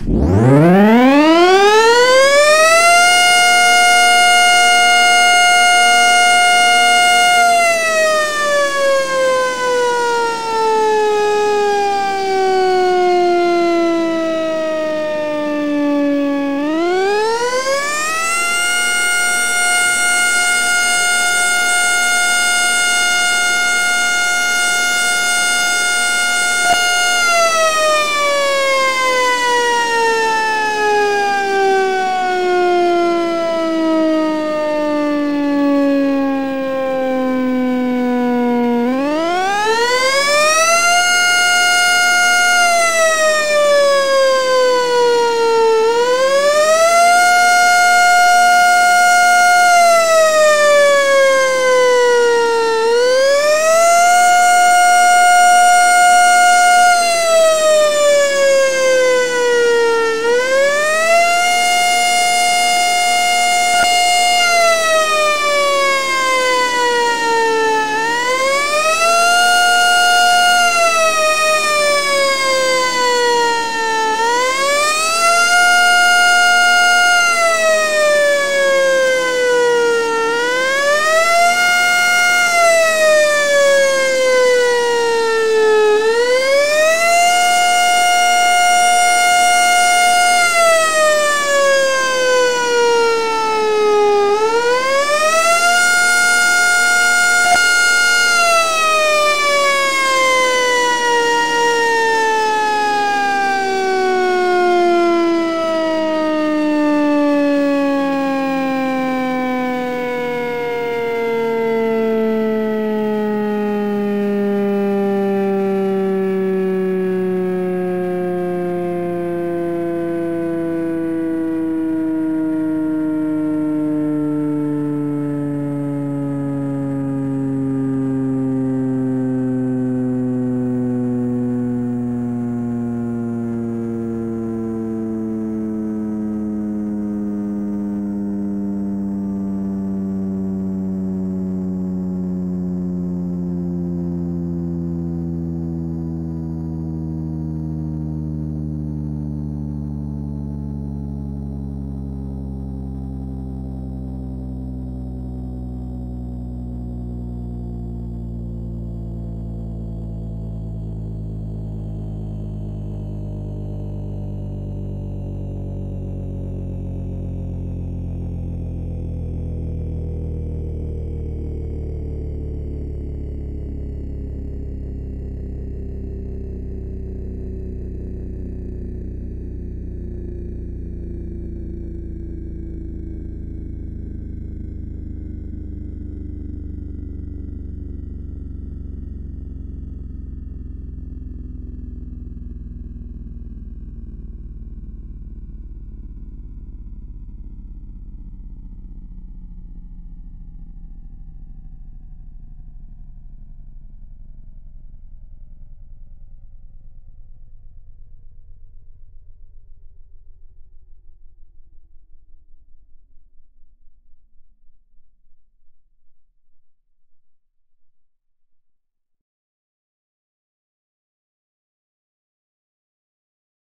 you